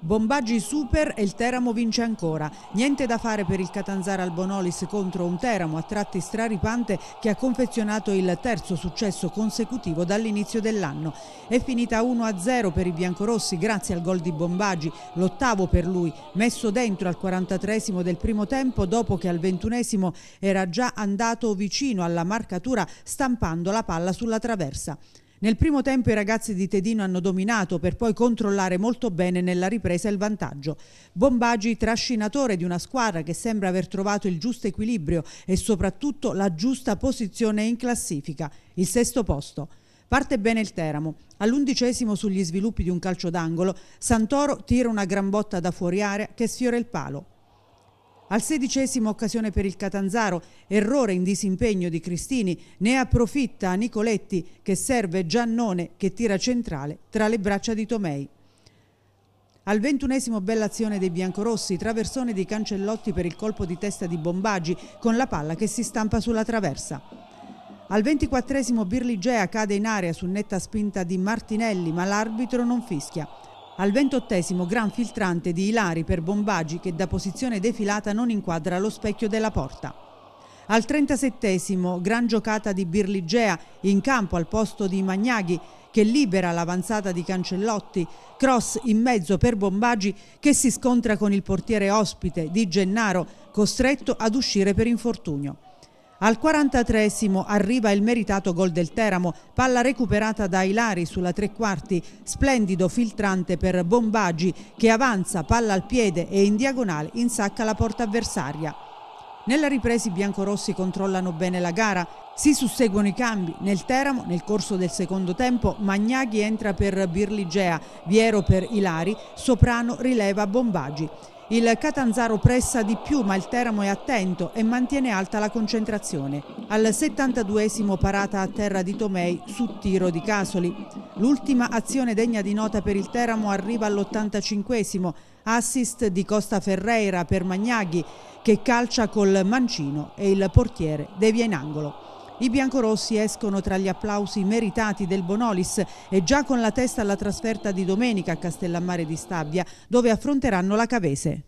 Bombaggi super e il Teramo vince ancora. Niente da fare per il Catanzaro al Bonolis contro un Teramo a tratti straripante che ha confezionato il terzo successo consecutivo dall'inizio dell'anno. È finita 1-0 per i biancorossi grazie al gol di Bombaggi, l'ottavo per lui, messo dentro al 43 del primo tempo dopo che al 21 era già andato vicino alla marcatura stampando la palla sulla traversa. Nel primo tempo i ragazzi di Tedino hanno dominato per poi controllare molto bene nella ripresa il vantaggio. Bombagi trascinatore di una squadra che sembra aver trovato il giusto equilibrio e soprattutto la giusta posizione in classifica, il sesto posto. Parte bene il Teramo. All'undicesimo sugli sviluppi di un calcio d'angolo, Santoro tira una gran botta da fuori area che sfiora il palo. Al sedicesimo occasione per il Catanzaro, errore in disimpegno di Cristini, ne approfitta Nicoletti che serve Giannone che tira centrale tra le braccia di Tomei. Al ventunesimo bella azione dei biancorossi, traversone di Cancellotti per il colpo di testa di Bombagi con la palla che si stampa sulla traversa. Al ventiquattresimo Birligea cade in area su netta spinta di Martinelli ma l'arbitro non fischia. Al ventottesimo gran filtrante di Ilari per Bombaggi che da posizione defilata non inquadra lo specchio della porta. Al 37 gran giocata di Birligea in campo al posto di Magnaghi che libera l'avanzata di Cancellotti, cross in mezzo per Bombaggi che si scontra con il portiere ospite di Gennaro costretto ad uscire per infortunio. Al 43 arriva il meritato gol del Teramo, palla recuperata da Ilari sulla tre quarti, splendido filtrante per Bombaggi che avanza palla al piede e in diagonale insacca la porta avversaria. Nella ripresa i biancorossi controllano bene la gara, si susseguono i cambi. Nel Teramo, nel corso del secondo tempo, Magnaghi entra per Birligea, Viero per Ilari, Soprano rileva Bombaggi. Il Catanzaro pressa di più ma il Teramo è attento e mantiene alta la concentrazione. Al 72esimo parata a terra di Tomei su tiro di Casoli. L'ultima azione degna di nota per il Teramo arriva all'85esimo. Assist di Costa Ferreira per Magnaghi che calcia col mancino e il portiere devia in angolo. I biancorossi escono tra gli applausi meritati del Bonolis e già con la testa alla trasferta di domenica a Castellammare di Stabia dove affronteranno la Cavese.